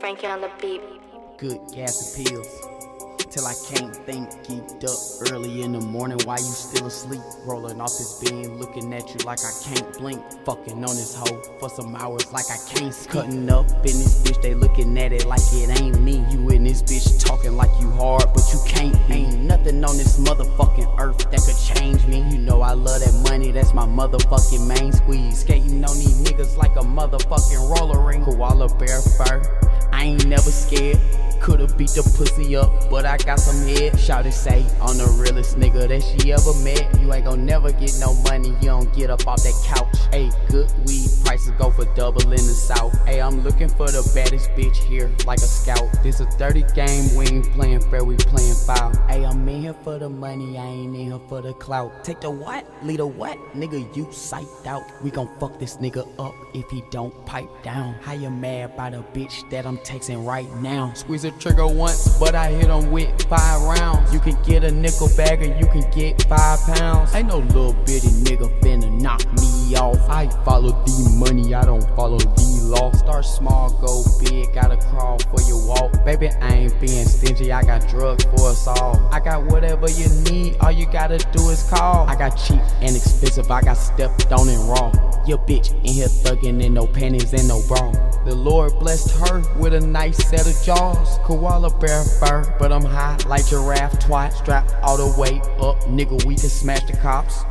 Frankie on the beat. Good gas pills. Till I can't think, geeked up early in the morning while you still asleep. Rolling off this beam, looking at you like I can't blink. Fucking on this hoe for some hours like I can't speak. Cutting up in this bitch, they looking at it like it ain't me. You in this bitch talking like you hard, but you can't. be. Ain't nothing on this motherfucking earth that could change me. You know I love that money, that's my motherfucking main squeeze. Skating on these niggas like a motherfucking roller ring. Koalabearfur, Scared. Could've beat the pussy up, but I got some head. Shouty say, I'm the realest nigga that she ever met. You ain't gon' never get no money, you don't get up off that couch. Ayy, good weed prices go for double in the south. Ayy, I'm looking for the baddest bitch here, like a scout. This a 30 game, we ain't playing fair, we here for the money, I ain't in here for the clout. Take the what? Lead the what? Nigga, you psyched out. We gon' fuck this nigga up if he don't pipe down. How you mad by the bitch that I'm texting right now? Squeeze the trigger once, but I hit him with five rounds. You can get a nickel bag or you can get five pounds. Ain't no little bitty nigga finna knock me off. I follow the money, I don't follow the law. Start small, go big, gotta crawl for your walk. Baby, I ain't being stingy, I got drugs for us all. I got whatever you need, all you gotta do is call. I got cheap and expensive, I got stepped on and raw. Your bitch in here thuggin' in no panties and no bra. The Lord blessed her with a nice set of jaws. Koalabearfur, but I'm high like giraffe twat. Strap all the way up, nigga, we can smash the cops.